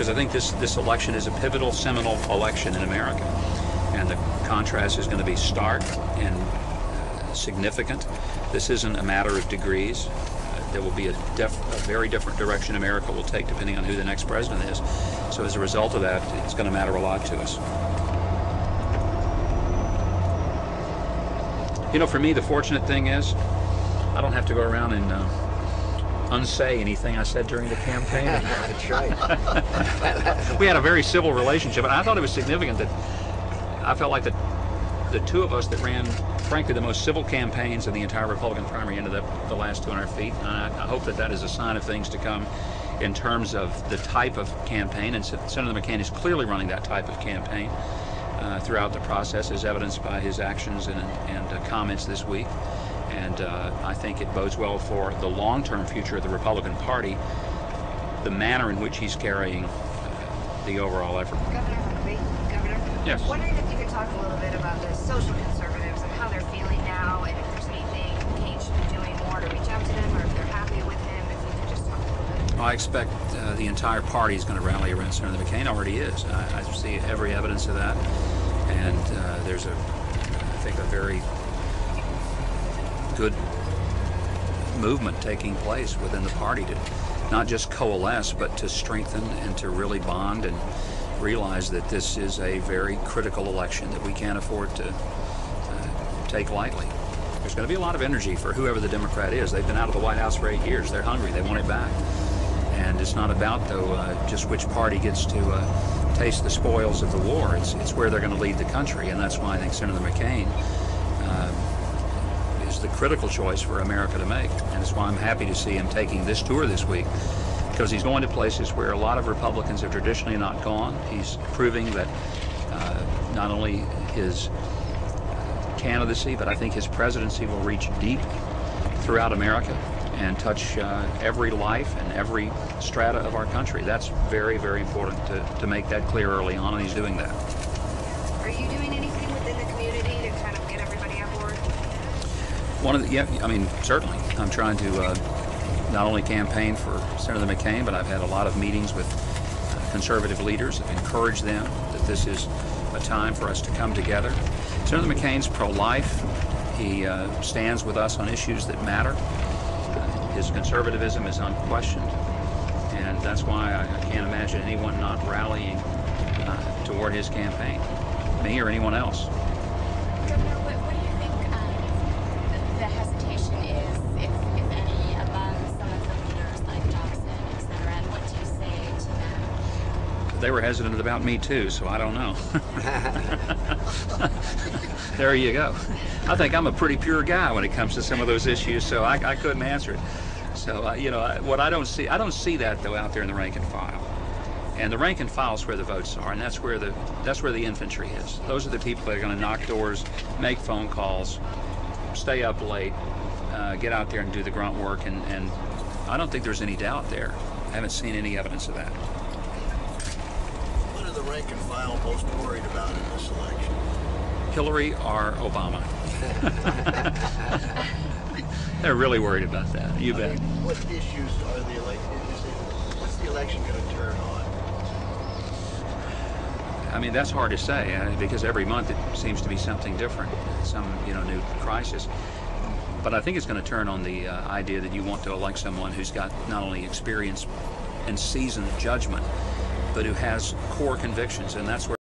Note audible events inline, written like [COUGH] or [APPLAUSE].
because I think this, this election is a pivotal, seminal election in America. And the contrast is going to be stark and uh, significant. This isn't a matter of degrees. Uh, there will be a, a very different direction America will take depending on who the next president is. So as a result of that, it's going to matter a lot to us. You know, for me, the fortunate thing is I don't have to go around and uh, unsay anything I said during the campaign. [LAUGHS] That's right. [LAUGHS] we had a very civil relationship, and I thought it was significant that I felt like the the two of us that ran, frankly, the most civil campaigns in the entire Republican primary ended up the last 200 feet. And I, I hope that that is a sign of things to come in terms of the type of campaign. And Senator McCain is clearly running that type of campaign uh, throughout the process, as evidenced by his actions and, and uh, comments this week. And uh, I think it bodes well for the long-term future of the Republican Party, the manner in which he's carrying uh, the overall effort. Governor Huckabee, Governor. Yes. Wondering if you could talk a little bit about the social conservatives and how they're feeling now, and if there's anything Kane should be doing more to reach out to them, or if they're happy with him. If you could just talk a little bit. I expect uh, the entire party is going to rally around Senator McCain. Already is. I, I see every evidence of that, and uh, there's a, I think, a very good movement taking place within the party to not just coalesce, but to strengthen and to really bond and realize that this is a very critical election that we can't afford to uh, take lightly. There's going to be a lot of energy for whoever the Democrat is. They've been out of the White House for eight years. They're hungry. They want it back. And it's not about, though, uh, just which party gets to uh, taste the spoils of the war. It's, it's where they're going to lead the country. And that's why I think Senator McCain the critical choice for America to make. And it's why I'm happy to see him taking this tour this week because he's going to places where a lot of Republicans have traditionally not gone. He's proving that uh, not only his candidacy, but I think his presidency will reach deep throughout America and touch uh, every life and every strata of our country. That's very, very important to, to make that clear early on, and he's doing that. Are you doing anything within the community to kind of get everybody on board? One of the, yeah, I mean, certainly. I'm trying to uh, not only campaign for Senator McCain, but I've had a lot of meetings with uh, conservative leaders. I've encouraged them that this is a time for us to come together. Senator McCain's pro-life. He uh, stands with us on issues that matter. Uh, his conservatism is unquestioned, and that's why I, I can't imagine anyone not rallying uh, toward his campaign, me or anyone else. Governor, what, what do you think um, the, the hesitation is, if, if any, among some of the leaders like Dobson, et cetera, and what do you say to them? They were hesitant about me too, so I don't know. [LAUGHS] there you go. I think I'm a pretty pure guy when it comes to some of those issues, so I, I couldn't answer it. So uh, you know I- what I don't see, I don't see that though out there in the rank and file. And the rank and file is where the votes are, and that's where the that's where the infantry is. Those are the people that are going to knock doors, make phone calls, stay up late, uh, get out there and do the grunt work. And, and I don't think there's any doubt there. I haven't seen any evidence of that. What are the rank and file most worried about in this election? Hillary or Obama? [LAUGHS] They're really worried about that. You I bet. mean, what issues are the election? Is what's the election going to turn on? I mean, that's hard to say uh, because every month it seems to be something different, some you know new crisis. But I think it's going to turn on the uh, idea that you want to elect someone who's got not only experience and seasoned judgment, but who has core convictions, and that's where.